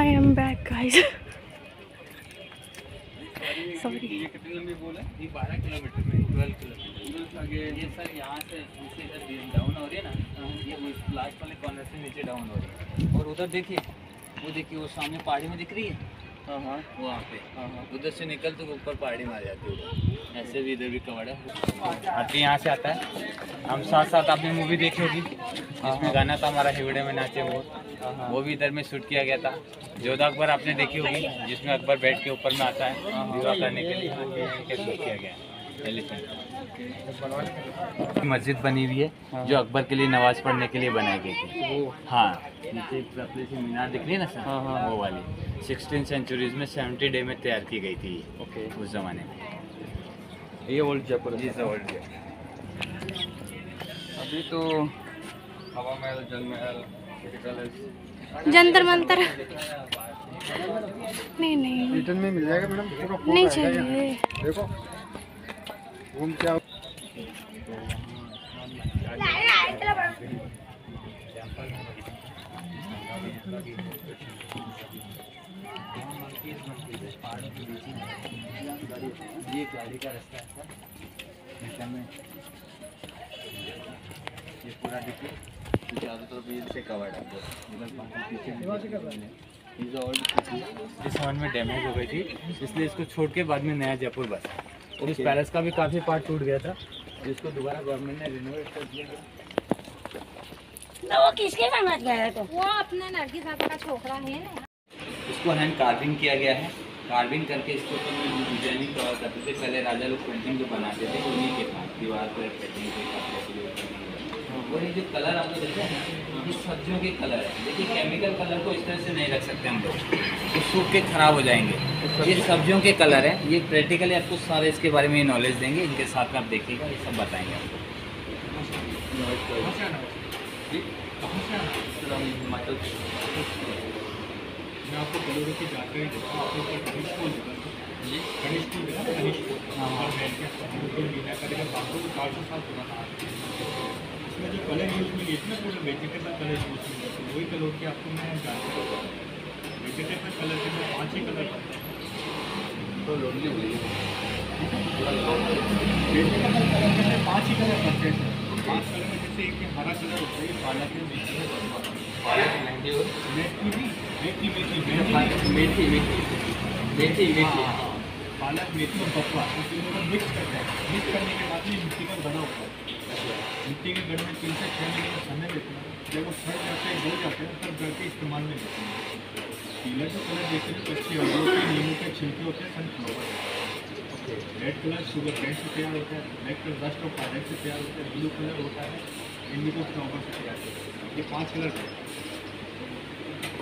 I am back guys sorry ये कितने लंबी बोल है? ये बारह किलोमीटर में ट्वेल्व किलोमीटर। ये सर यहाँ से नीचे इधर डाउन हो रही है ना? ये उस लास्ट वाले कॉर्नर से नीचे डाउन हो रही है। और उधर देखिए वो देखिए वो सामने पहाड़ी में दिख रही हाँ। वहाँ पे। हाँ हाँ। उधर से निकल तो ऊपर पहाड़ी मार जाती है ऐसे भी इधर भी कवर है। हाथी यहाँ से आता है। हम साथ साथ आपने मूवी देखी होगी। गाना था हमारा हिवड़े में नाचे वो। हाँ हाँ। वो भी इधर में शूट किया गया था। जोधा अकबर आपने देखी होगी जिसमें अकबर बैठ के ऊपर में आता है। विवाह करने के लिए। शूट किया गया। एलिफेंट। मस्जिद बनी हुई है जो अकबर के लिए नमाज़ पढ़ने के लिए बनाई गई थी। हाँ नीचे सी मीनार दिख रही है ना सर? हाँ, हाँ। वो वाली। सिक्सटीन सेंचुरीज में सेवेंटी डे में तैयार की गई थी। ओके। उस जमाने में। ये old Jaipur ji sir old अभी तो हवा महल जल महल जंतर मंतर। नहीं नहीं। रिटर्न में मिल जाएगा मैडम? पूरा नहीं चाहिए। देखो। घूम के ये गाड़ी का रास्ता है सर में ये पूरा देखिए चारों तरफ़ से कवर्ड है इस वन में डैमेज हो गई थी, इसलिए इसको छोड़ के बाद में नया जयपुर बसा। और इस पैलेस का भी काफ़ी पार्ट टूट गया था जिसको दोबारा गवर्नमेंट ने रिनोवेट कर दिया गया वो किसके समझ गया तो वो अपने नरगी साहब का छोकरा है। ना इसको हैंड कार्विंग किया गया है। कार्विंग करके इसको तो डिज़ाइनिंग करते थे। पहले राजा लोग पेंटिंग जो बनाते थे उन्हीं के साथ दीवार पर पेंटिंग के के और ये जो कलर आप लोग देखते हैं ये सब्जियों के कलर है। देखिए केमिकल कलर को इस तरह से नहीं रख सकते हम लोग। तो सूख के खराब हो जाएँगे। ये सब्जियों के कलर है। ये प्रैक्टिकली आपको सारे इसके बारे में नॉलेज देंगे। इनके साथ में आप देखिएगा, ये सब बताएँगे आपको। मैं आपको की आपके जी। गणेश मीना करेगा बाबू चार सौ साल पुराना इसमें जो कलर यूज़ में इतना पूरा वेजिटेबल कलर यूज़ में तो वही कलर की आपको मैं हूँ। वेजिटेबल कलर के में पाँच ही कलर तो लोनली हुई वेजिटेबल कलर के में पाँच ही कलर बनते हैं। पाँच कलर में जैसे एक हरा कलर होता है पालक है नीचे में पालक मेहंदी और मेथी भी मेथी मेथी मेथी। मेथी मेथी मेथी। मेथी हाँ, पालक मेथी और बथुआ इन तीनों को मिक्स करते हैं। मिक्स करने के बाद ये मिट्टी का गड़ा होता है। मिट्टी के गढ़ में तीन से छः महीने का समय लेते हैं। जब वो फट जाते हैं गल जाते हैं, तब गढ़ के इस्तेमाल में लेते हैं। पीला जो कलर देखते हैं कच्चे अमरूद के नींबू के छिलके होते हैं sunflower red colour sugar cane से तैयार होता है ब्लैक कलर रस्ट और पालक से तैयार होता है ब्लू कलर होता है इंडिगो फ्लावर से तैयार होता है। ये पाँच कलर है।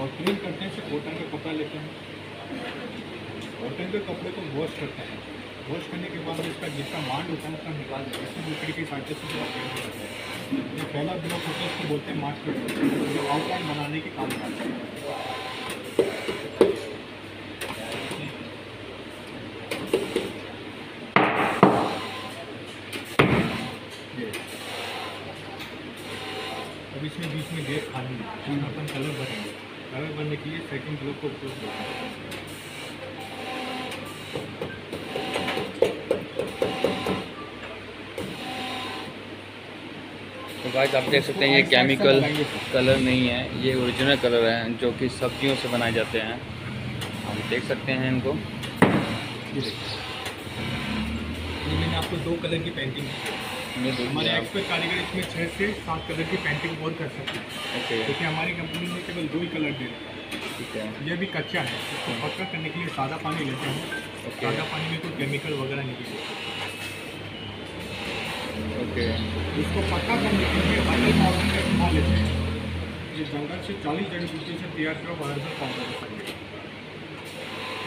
और क्लीन करते हैं कॉटन का कपड़ा लेते हैं। कॉटन के कपड़े को वॉश करते हैं। वॉश करने के बाद इसका जिसका मांड होता है उसका निकाल देते हैं इसको लकड़ी के साइड से ये पहला ब्लॉक होता है उसको बोलते हैं कट जो आउटलाइन बनाने के काम करते हैं। अब इसमें बीच में गैप खाली। है अपन कलर भरेंगे। कलर भरने के लिए सेकंड ब्लॉक को उपयोग करते हैं तो गाइस आप देख सकते हैं ये केमिकल कलर नहीं है ये ओरिजिनल कलर है जो कि सब्जियों से बनाए जाते हैं। आप देख सकते हैं इनको। ये मैंने आपको दो कलर की पेंटिंग हमारे एक्सपर्ट कारीगर इसमें छः से सात कलर की पेंटिंग और कर सकते हैं। ओके। क्योंकि हमारी कंपनी में केवल दो ही कलर दे रहे हैं। ठीक है। ये भी कच्चा है इसको पक्का करने के लिए सादा पानी लेते हैं। सादा पानी में कोई केमिकल वगैरह नहीं देते ओके इसको पक्का करने के लिए हर्बल पाउडर का इस्तेमाल लेते हैं। ये जंगल से चालीस जड़ी बूटी से तैयार किया हुआ हर्बल पाउडर है।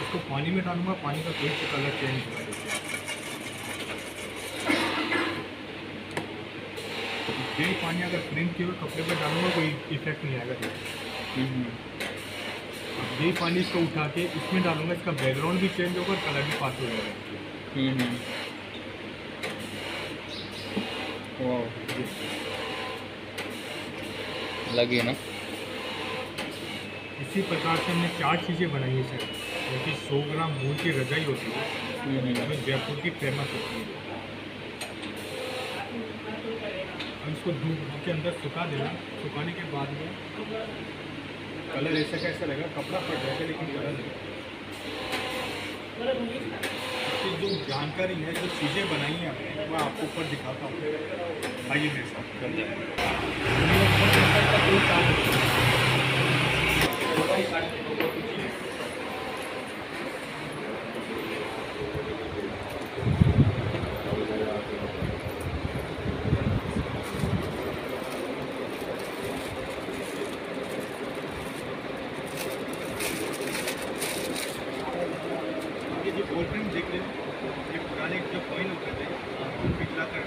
इसको पानी में डालूँगा। पानी का सा कलर चेंज होगा देखिए यही पानी अगर प्रिंट किए हुए कपड़े पर डालूँगा कोई इफ़ेक्ट नहीं आएगा। हम्म, हम्म। अब यही पानी इसको उठा के इसमें डालूँगा। इसका बैकग्राउंड भी चेंज होगा कलर भी पास हो जाएगा। लगी ना? इसी प्रकार से हमने चार चीज़ें बनाई है सर। क्योंकि सौ ग्राम मूल की रजाई होती है जो जयपुर की फ़ेमस होती है। हम इसको धूप के अंदर सुखा देना। सुखाने के बाद में कलर ऐसा कैसा रहेगा? कपड़ा फट जाएगा लेकिन कलर नहीं। जानकारी है, जो चीज़ें बनाई हैं आपने मैं आपको ऊपर दिखाता हूँ। आइए मेरे साथ कोई काम नहीं। ये जो बॉल पेन देख रहे हैं ये पुराने जो कॉइन होते थे वो पिघला कर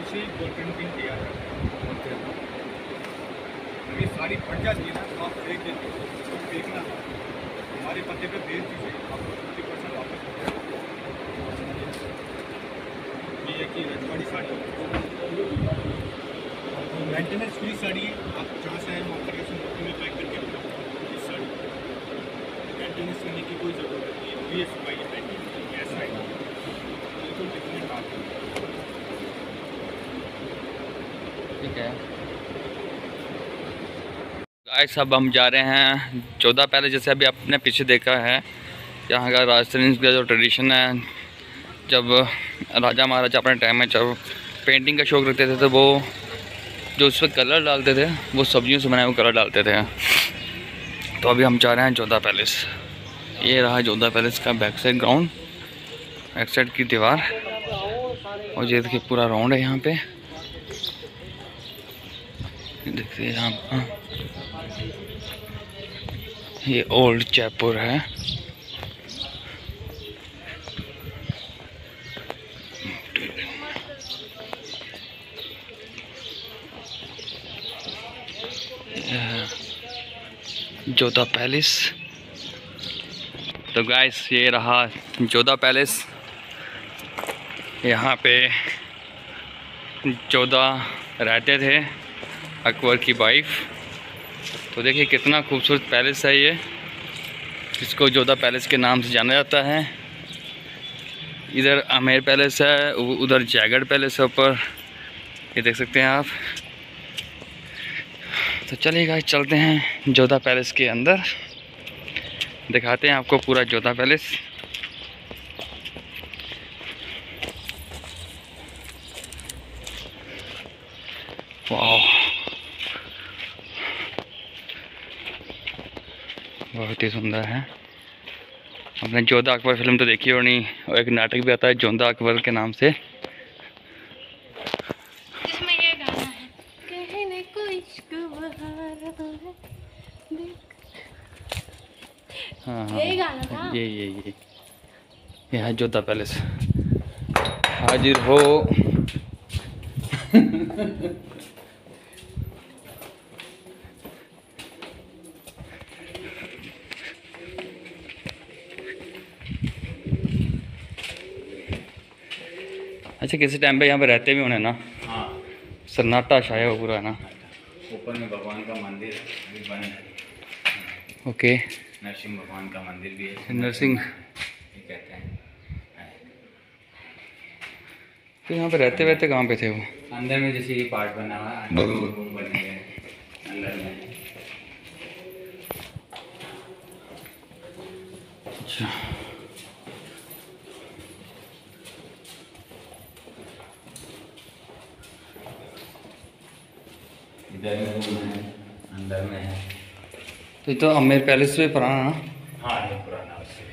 उसी बॉल पेन पिन तैयार करते हैं अगर ये सारी फट जाती है ना आप हो इसको फेंकना हमारे पते पे भेज दीजिए आपको फिफ्टी परसेंट वापस ये है कि रजवाड़ी साड़ी। मेंटेनेंस फ्री साड़ी है आप जहाँ से आए, वहाँ पर में पैक करके इस साड़ी। मेंटेनेंस करने की कोई ज़रूरत नहीं है। वी एस वाई मेंटेनेंस ऐसा है बिल्कुल डिफरेंट है। ठीक है। गाइस अब हम जा रहे हैं। चौदह पहले जैसे अभी आपने पीछे देखा है, यहाँ का राजस्थानी का जो ट्रेडिशन है, जब राजा महाराजा अपने टाइम में जब पेंटिंग का शौक रखते थे तो वो जो उस पर कलर डालते थे, वो सब्जियों से बनाए हुए कलर डालते थे। तो अभी हम जा रहे हैं जोधा पैलेस। ये रहा जोधा पैलेस का back side ground back side की दीवार। और ये देखिए पूरा राउंड है यहाँ पे। देखिए यहाँ पर ये ओल्ड जयपुर है। जोधा पैलेस। तो गाइस ये रहा जोधा पैलेस। यहाँ पे जोधा रहते थे, अकबर की वाइफ तो देखिए कितना खूबसूरत पैलेस है ये। इसको जोधा पैलेस के नाम से जाना जाता है। इधर आमेर पैलेस है उधर जयगढ़ पैलेस है ऊपर। ये देख सकते हैं आप। तो चलिए गाइस चलते हैं जोधा पैलेस के अंदर। दिखाते हैं आपको पूरा जोधा पैलेस। वाह। बहुत ही सुंदर है आपने जोधा अकबर फ़िल्म तो देखी होनी और एक नाटक भी आता है जोधा अकबर के नाम से इसमें ये गाना है है हाँ ये ये ये। ये है जोधा पैलेस। हाजिर हो। अच्छा किसी टाइम पे यहाँ पे रहते भी होने ना। हाँ। सन्नाटा छाया हुआ पूरा है ना। ऊपर में भगवान का मंदिर भी बन है। ओके नरसिंह भगवान का मंदिर भी है। नरसिंह। कहते हैं। तो यहाँ पे रहते रहते कहाँ पे थे वो? अंदर में जैसे ये पार्ट बना हुआ है अंदर में रूम बने हुए हैं अंदर में अच्छा इधर में रूम है अंदर में है। तो ये तो अमेर पैलेस से पुराना हाँ। ये पुराना उससे।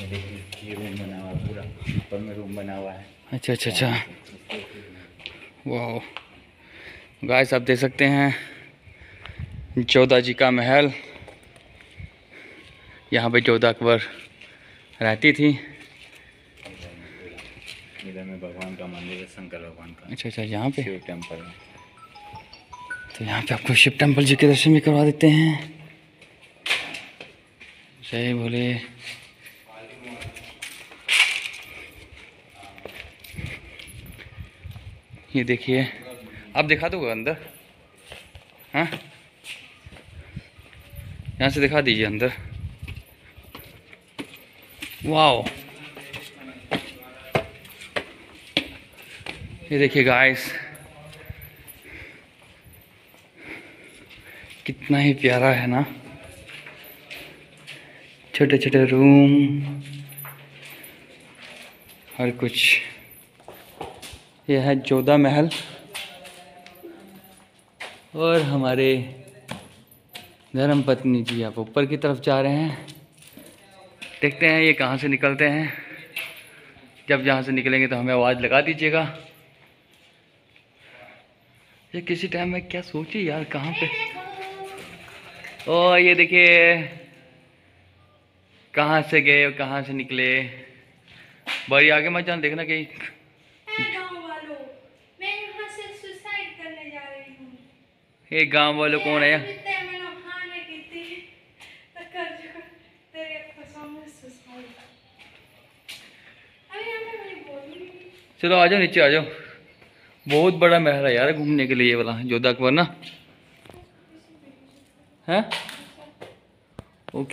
ये देखिए ये रूम बना हुआ पूरा ऊपर में रूम बना हुआ है। अच्छा अच्छा अच्छा। वाह गाइस आप देख सकते हैं जोधा जी का महल। यहाँ पे जोधा अकबर रहती थी। इधर में भगवान का मंदिर है शंकर भगवान का। अच्छा अच्छा यहाँ पे? शिव टेंपल है। तो यहाँ पे आपको शिव टेंपल जी के दर्शन भी करवा देते हैं। जय भोले। ये देखिए, आप दिखा दोगे अंदर? हाँ? यहाँ से दिखा दीजिए अंदर। वाओ। ये देखिए गाइस कितना ही प्यारा है ना। छोटे छोटे रूम, और कुछ। यह है जोधा महल। और हमारे धर्म पत्नी जी आप ऊपर की तरफ़ जा रहे हैं। देखते हैं ये कहाँ से निकलते हैं। जब यहाँ से निकलेंगे तो हमें आवाज़ लगा दीजिएगा। ये किसी टाइम में क्या सोची यार, कहाँ पे? ओ ये देखिए। कहाँ से गए और कहाँ से निकले? बड़ी आगे मत जान देखना कहीं। गाँव वालों मैं यहाँ से सुसाइड करने जा रही ये गाँव वालों कौन है? चलो आ जाओ नीचे आ जाओ। बहुत बड़ा महल है यार घूमने के लिए वाला जोधा अकबर ना? है ओके